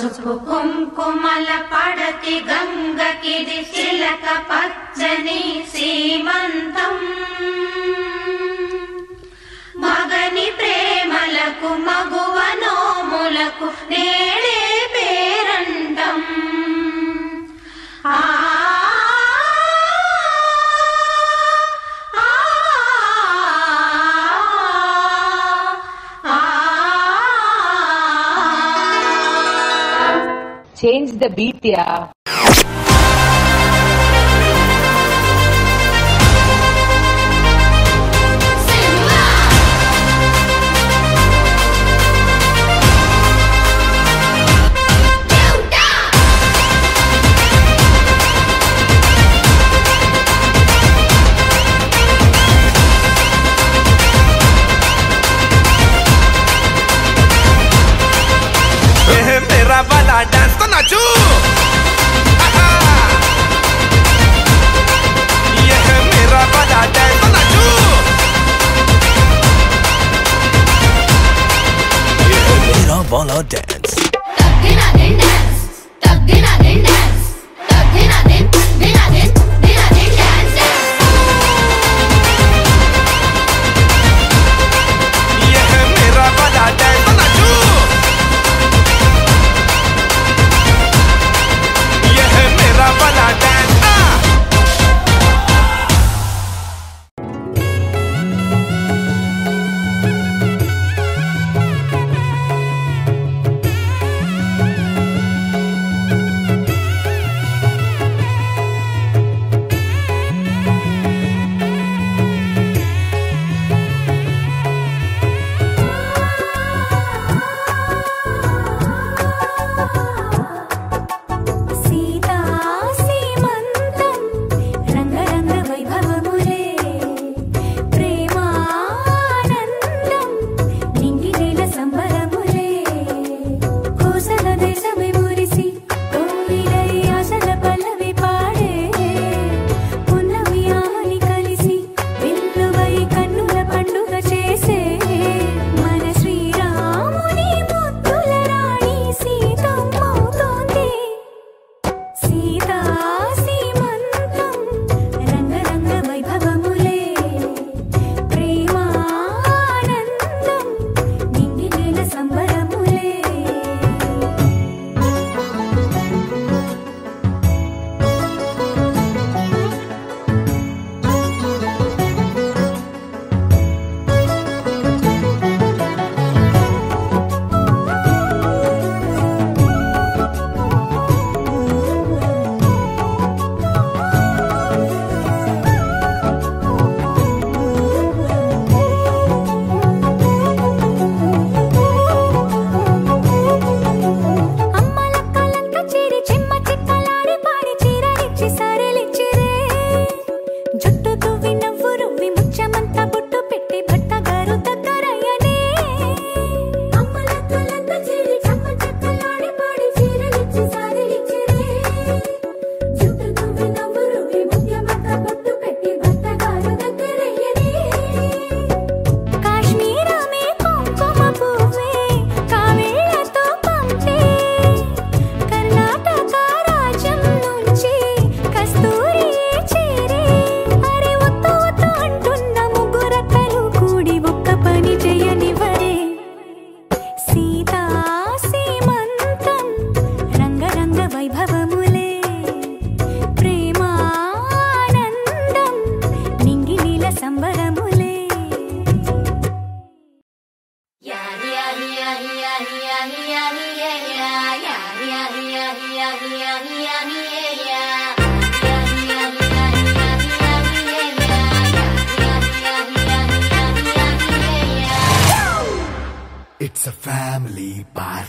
పసుపు కుంకుమల పడతి గంగకిది చిలక పచ్చని సీమంతం మగని ప్రేమలకు మగువనోములకు నేడే Change the beat yeah. Bolo Dance. It's a family party.